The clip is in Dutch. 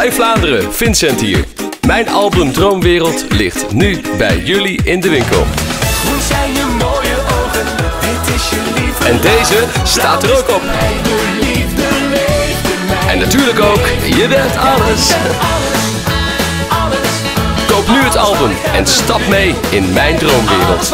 Hi Vlaanderen, Vincent hier. Mijn album Droomwereld ligt nu bij jullie in de winkel. Hoe zijn je mooie ogen? Dit is je liefde. En deze staat er ook op. En natuurlijk ook, je bent alles. Koop nu het album en stap mee in mijn droomwereld.